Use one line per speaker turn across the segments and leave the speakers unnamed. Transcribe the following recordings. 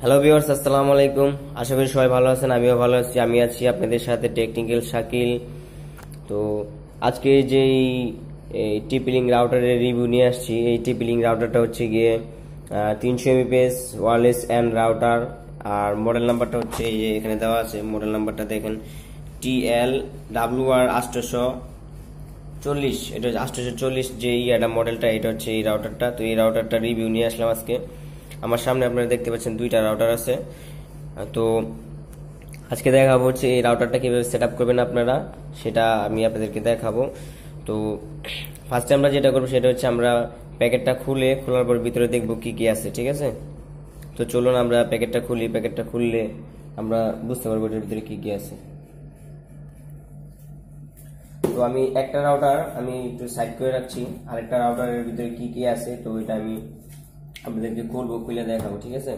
Hello viewers আসসালামু আলাইকুম। আশা করি সবাই ভালো আছেন, আমিও ভালো আছি, আমি আছি আপনাদের সাথে টেকনিক্যাল শাকিল। তো আজকে যেই টিপিলিং রাউটারের রিভিউ নিয়ে আসছি, এই টিপিলিং রাউটারটা হচ্ছে গিয়ে তিনশো এমবিপিএস ওয়ারলেস অ্যান্ড রাউটার আর মডেল নাম্বারটা হচ্ছে এই যে এখানে দেওয়া আছে মডেল নাম্বারটা দেখেন টি এল ডাব্লিউ আর আটশোশো চল্লিশ, এটা হচ্ছে আটশোশো চল্লিশ যে ইয়াটা মডেলটা এটা হচ্ছে এই রাউটারটা তো এই রাউটারটা রিভিউ নিয়ে আসলাম আজকে। আমার সামনে আপনারা দেখতে পাচ্ছেন দুইটা রাউটার আছে। তো আজকে দেখাবো হচ্ছে এই রাউটারটা কীভাবে সেট আপ করবেন আপনারা, সেটা আমি আপনাদেরকে দেখাবো। তো ফার্স্টে আমরা যেটা করব সেটা হচ্ছে আমরা প্যাকেটটা খুলে, খোলার পর ভিতরে দেখব কি কি আছে, ঠিক আছে? তো চলুন আমরা প্যাকেটটা খুলি, প্যাকেটটা খুললে আমরা বুঝতে পারব এটার ভিতরে কি কি আছে। তো আমি একটা রাউটার আমি একটু সাইড করে রাখছি, আরেকটা রাউটারের ভিতরে কি কি আছে, তো এটা আমি আপনাদেরকে করব খুলে দেখাবো ঠিক আছে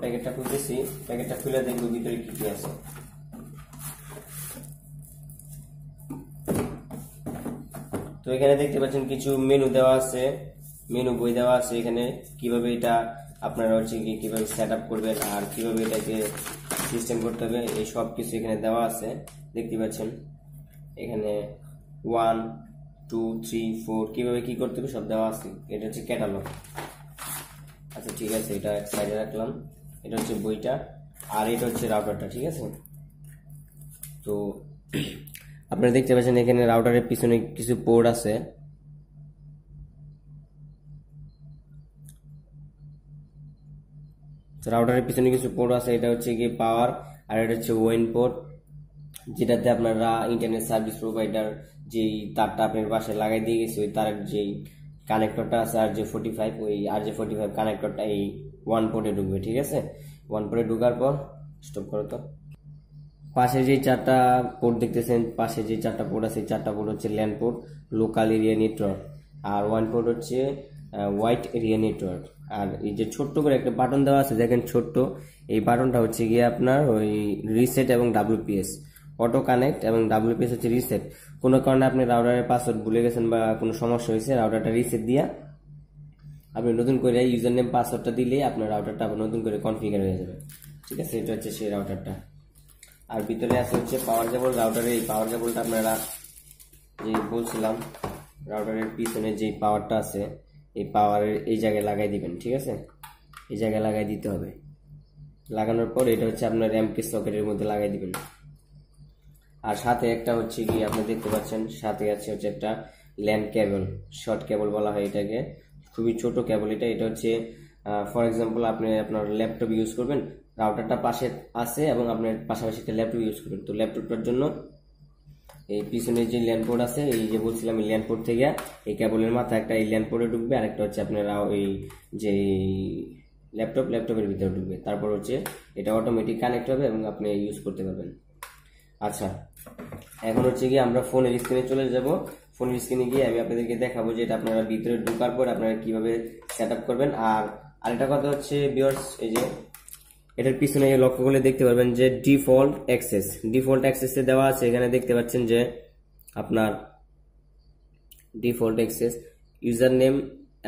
প্যাকেটটা খুলতেছি প্যাকেটটা খুলে দেখব ভিতরে কি কি আছে তো এখানে দেখতে পাচ্ছেন কিছু মেনু দেওয়া আছে। মেনু বই দেওয়া আছে এখানে। কীভাবে এটা আপনারা হচ্ছে কি কীভাবে সেট আপ করবেন আর কীভাবে এটাকে সিস্টেম করতে হবে, এই সব কিছু এখানে দেওয়া আছে। দেখতে পাচ্ছেন এখানে ওয়ান টু থ্রি ফোর কীভাবে কি করতে হবে সব দেওয়া আছে। এটা হচ্ছে ক্যাটালগ আচ্ছা ঠিক আছে, এটা এক সাইডে রাখলাম। এটা হচ্ছে বইটা। আর এটা হচ্ছে রাউটারটা ঠিক আছে? তো আপনারা দেখতে পাচ্ছেন এখানে রাউটারের পিছনে কিছু পোর্ট আছে। রাউটারের পিছনে কিছু পোর্ট আছে, এটা হচ্ছে কি পাওয়ার আর এটা হচ্ছে ওয়েন পোর্ট যেটাতে আপনারা ইন্টারনেট সার্ভিস প্রোভাইডার যেই তারটা আপনার পাশে লাগাই দিয়ে গেছে, ওই তার যেই কানেক্টরটা আছে আর যে ফোর্টি ফাইভ ওই আর যে ফোর্টি ফাইভ কানেক্টরটা এই ওয়ান পোর্টে ঢুকবে, ঠিক আছে? ওয়ান পোর্টে ঢুকার পর স্টপ করো তো। পাশে যে চারটা পোর্ট দেখতেছেন, পাশে যে চারটা পোর্ট আছে চারটা পোর্ট হচ্ছে LAN port local area network আর ওয়ান পোর্ট হচ্ছে হোয়াইট এরিয়া নেটওয়ার্ক আর এই যে ছোট্ট করে একটা বাটন দেওয়া আছে, দেখেন ছোট্ট, এই বাটনটা হচ্ছে গিয়ে আপনার ওই রিসেট এবং ডাব্লিউপিএস অটো কানেক্ট এবং ডাব্লিউপিএস হচ্ছে রিসেট কোনো কারণে আপনি রাউটারের পাসওয়ার্ড ভুলে গেছেন বা কোনো সমস্যা হয়েছে রাউটারটা রিসেট দিয়া আপনি নতুন করে ইউজার নেম পাসওয়ার্ডটা দিলেই আপনার রাউটারটা আবার নতুন করে কনফিগার হয়ে যাবে, ঠিক আছে? এটা হচ্ছে সেই রাউটারটা আর ভিতরে আছে হচ্ছে পাওয়ার কেবল রাউটারের এই পাওয়ার কেবলটা আপনারা যে বলছিলাম রাউটারের পিছনে যে পাওয়ারটা আছে, এই পাওয়ারের এই জায়গায় লাগাই দিবেন, ঠিক আছে? এই জায়গায় লাগাই দিতে হবে। লাগানোর পর এটা হচ্ছে আপনার এমকে সকেটের মধ্যে লাগাই দিবেন। আর সাথে একটা হচ্ছে কি, আপনি দেখতে পাচ্ছেন, সাথে আছে হচ্ছে একটা ল্যান্ড কেবল শর্ট কেবল বলা হয় এটাকে। খুবই ছোট কেবল এটা এটা হচ্ছে ফর এক্সাম্পল আপনি আপনার ল্যাপটপ ইউজ করবেন রাউটারটা পাশে আছে এবং আপনার পাশাপাশি একটা ল্যাপটপ ইউজ করবেন। তো ল্যাপটপটার জন্য এই পিছনে যে ল্যান্ডপোর্ট আছে, এই যে বলছিলাম এই ল্যান্ডপোর্ট থেকে, এই কেবলের মাথা একটা এই ল্যান্ডপোর্টে ঢুকবে, আরেকটা হচ্ছে আপনার এই যে ল্যাপটপ ল্যাপটপের ভিতরে ঢুকবে। তারপর হচ্ছে এটা অটোমেটিক কানেক্ট হবে এবং আপনি ইউজ করতে পারবেন। আচ্ছা এখন হচ্ছে গিয়ে আমরা ফোনের স্ক্রিনে চলে যাব। ফোনের স্ক্রিনে গিয়ে আমি আপনাদেরকে দেখাবো যে এটা আপনারা ভিতরে ঢোকার পর আপনারা কীভাবে সেট করবেন। আর আরেকটা কথা হচ্ছে বিয়ার্স এই যে এটার পিছনে লক্ষ্য করলে দেখতে পারবেন যে ডিফল্ট অ্যাক্সেস। ডিফল্ট অ্যাক্সেসে দেওয়া আছে, এখানে দেখতে পাচ্ছেন যে আপনার ডিফল্ট অ্যাক্সেস ইউজার নেম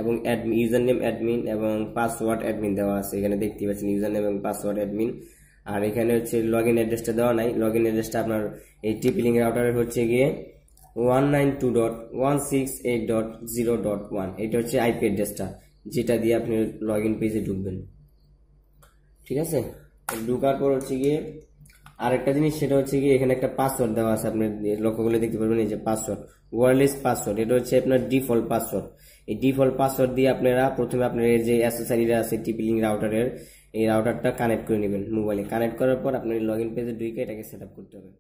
এবং অ্যাডমিন ইউজার নেম অ্যাডমিন এবং পাসওয়ার্ড অ্যাডমিন দেওয়া আছে, এখানে দেখতে পাচ্ছেন ইউজার নেম এবং পাসওয়ার্ড অ্যাডমিন। আর এখানে হচ্ছে লগ ইন অ্যাড্রেসটা দেওয়া নাই লগ ইন অ্যাড্রেসটা আপনার এই টিপিলিং রাউটারের হচ্ছে গিয়ে one nine two dot one six eight dot zero dot one এটা হচ্ছে আইপি অ্যাড্রেসটা, যেটা দিয়ে আপনি লগ ইন পেজে ঢুকবেন। ঠিক আছে? ঢুকার পর হচ্ছে গিয়ে আরেকটা জিনিস, সেটা হচ্ছে গিয়ে এখানে একটা পাসওয়ার্ড দেওয়া আছে। আপনি লক্ষ্য করলে দেখতে পারবেন এই যে পাসওয়ার্ড ওয়ারলেস পাসওয়ার্ড এটা হচ্ছে আপনার ডিফল্ট পাসওয়ার্ড এই ডিফল্ট পাসওয়ার্ড দিয়ে আপনারা প্রথমে আপনার এই যে অ্যাসেসারিরা আছে টিপিলিং রাউটারের এই রাউটারটা কানেক্ট করে নেবেন মোবাইলে কানেক্ট করার পর আপনার লগ ইন পেজে ঢুকে এটাকে সেট করতে হবে।